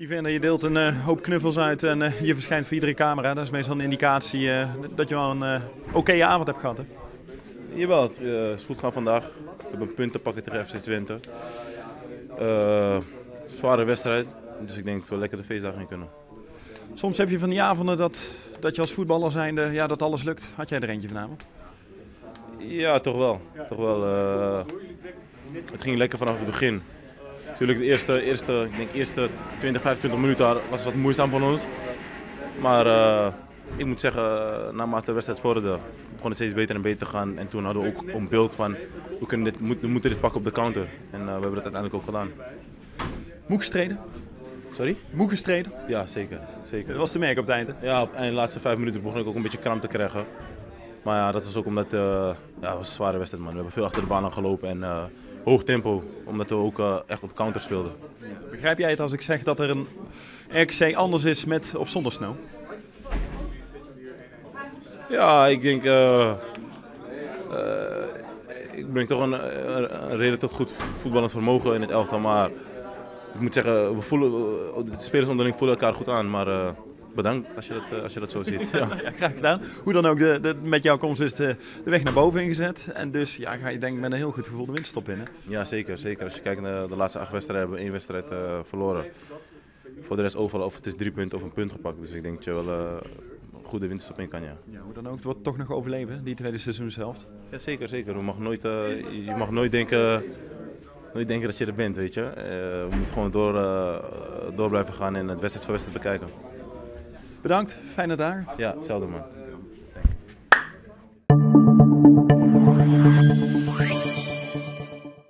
Yvonne, je deelt een uh, hoop knuffels uit en uh, je verschijnt voor iedere camera. Dat is meestal een indicatie uh, dat je wel een oké avond hebt gehad. Hè? Jawel, het is goed gaan vandaag. We hebben een punt te pakken tegen FC Twente. zware wedstrijd, dus ik denk dat we lekker de feestdagen in kunnen. Soms heb je van die avonden dat, dat je als voetballer zijnde, ja, dat alles lukt. Had jij er eentje vanavond? Ja, toch wel. Toch wel het ging lekker vanaf het begin. Natuurlijk de eerste, eerste, ik denk eerste 20, 25 minuten was het wat moeizaam van ons. Maar uh, ik moet zeggen, naarmate de wedstrijd vorderde, begon het steeds beter en beter te gaan. En toen hadden we ook een beeld van, we, kunnen dit, we moeten dit pakken op de counter. En uh, we hebben dat uiteindelijk ook gedaan. Moe gestreden? Sorry? Moe gestreden? Ja, zeker. zeker. Dat was te merken op het einde? Ja, op de laatste vijf minuten begon ik ook een beetje kramp te krijgen. Maar ja, dat was ook omdat uh, ja, het was een zware wedstrijd. Man. We hebben veel achter de baan aan gelopen en uh, hoog tempo. Omdat we ook uh, echt op counter speelden. Begrijp jij het als ik zeg dat er een RKC anders is met of zonder snow? Ja, ik denk... ik breng toch een, een, reden tot goed voetballend vermogen in het elftal. Maar ik moet zeggen, we voelen, de spelers onderling voelen elkaar goed aan. Maar bedankt als je dat, als je dat zo ziet. Ja. ja graag gedaan. Hoe dan ook, de, de, met jouw komst is de, de, weg naar boven ingezet. En dus ja, ga je denk ik met een heel goed gevoel de winterstop in. Hè? Ja, zeker, zeker. Als je kijkt naar de laatste acht wedstrijden, hebben we één wedstrijd uh, verloren. Voor de rest overal, of het is drie punten of een punt gepakt. Dus ik denk dat je wel uh, een goede winterstop in kan, ja. ja. Hoe dan ook, het wordt toch nog overleven, die tweede seizoenshelft. Ja, zeker, zeker. Je mag nooit, uh, je mag nooit denken nooit denken dat je er bent, weet je. Uh, we moeten gewoon door, uh, door blijven gaan en het wedstrijd voor wedstrijd bekijken. Bedankt, fijne dagen. Ja, hetzelfde man.